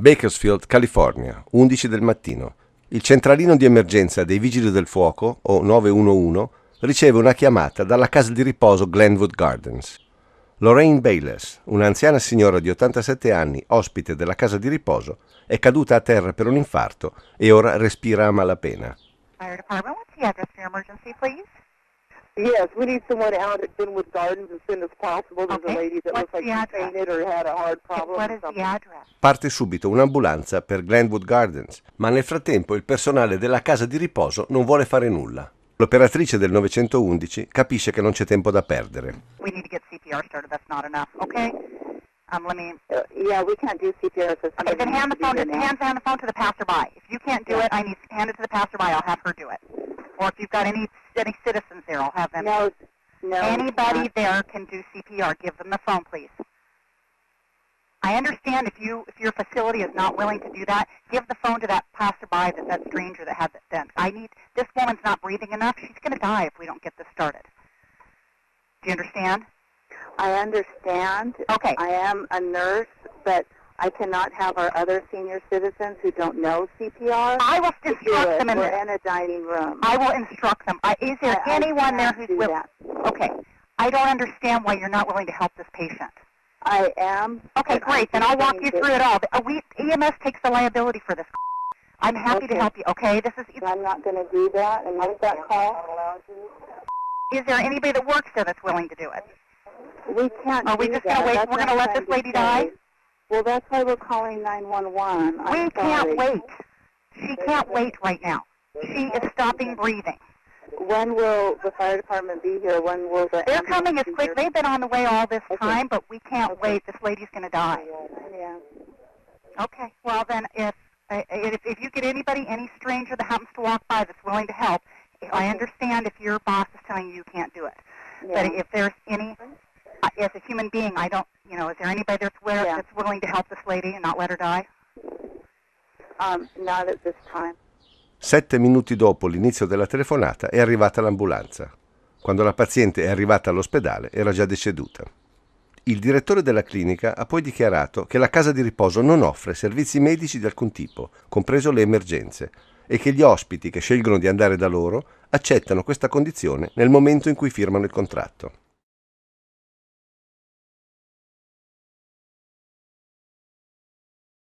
Bakersfield, California, 11 del mattino. Il centralino di emergenza dei Vigili del Fuoco, o 911, riceve una chiamata dalla casa di riposo Glenwood Gardens. Lorraine Bayless, un'anziana signora di 87 anni, ospite della casa di riposo, è caduta a terra per un infarto e ora respira a malapena. Fire department, what's the address for your emergency, please? Yes, we need someone out at Glenwood Gardens as soon as possible. There's Okay. a lady that What's looks like she address? fainted or had a hard problem. What is the address? Parte subito un'ambulanza per Glenwood Gardens, ma nel frattempo il personale della casa di riposo non vuole fare nulla. L'operatrice del 911 capisce che non c'è tempo da perdere. We need to get CPR started. That's not enough. Okay. Um, let me. Uh, yeah, we can't do CPR this Okay, then hand the phone. To, hand, hand the phone to the passerby. If you can't do Yeah. it, I need hand it to the passerby. I'll have her do it. Or if you've got any have them. No, no. Anybody there can do CPR. Give them the phone, please. I understand if you if your facility is not willing to do that, give the phone to that passerby that that stranger that had the dent. I need this woman's not breathing enough. She's going to die if we don't get this started. Do you understand? I understand. Okay. I am a nurse, but I cannot have our other senior citizens who don't know CPR I will instruct it. them in We're this. in a dining room. I will instruct them. I, is there I- anyone there who's willing? that. Okay. I don't understand why you're not willing to help this patient. I am. Okay, great. Then I'll walk you through it all. We EMS takes the liability for this. I'm happy to help you. Okay, this is. I'm not going to do that and make that call. Is there anybody that works there that's willing to do it? We can't Are we just gonna wait- That's we're gonna let this lady die? Well, that's why we're calling 911. I'm we can't wait. She can't wait right now. She is stopping breathing. When will the fire department be here? When will the They're coming as quick. They've been on the way all this Okay. time, but we can't Okay. wait. This lady's going to die. Yeah. Okay. Well, then, if, if if you get anybody, any stranger that happens to walk by that's willing to help, if I understand if your boss is telling you you can't do it. yeah. But if there's any, as a human being, I don't, you know, is there anybody that's where, Yeah. that's willing to help this lady and not let her die? um, not at this time. Sette minuti dopo l'inizio della telefonata è arrivata l'ambulanza. Quando la paziente è arrivata all'ospedale era già deceduta. Il direttore della clinica ha poi dichiarato che la casa di riposo non offre servizi medici di alcun tipo, compreso le emergenze, e che gli ospiti che scelgono di andare da loro accettano questa condizione nel momento in cui firmano il contratto.